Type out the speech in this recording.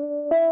Música